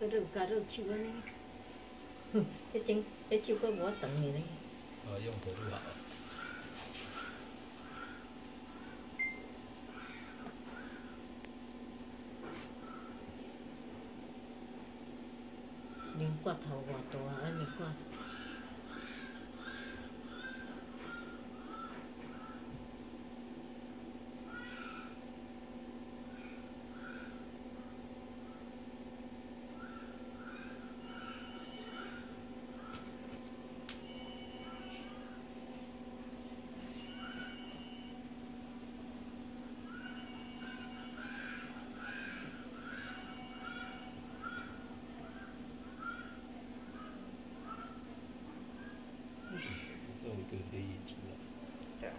搁落加落手安尼，哼，迄种迄手搁无法长呢。哦，用火录好。连骨头偌大，安尼骨。个黑眼珠了。对。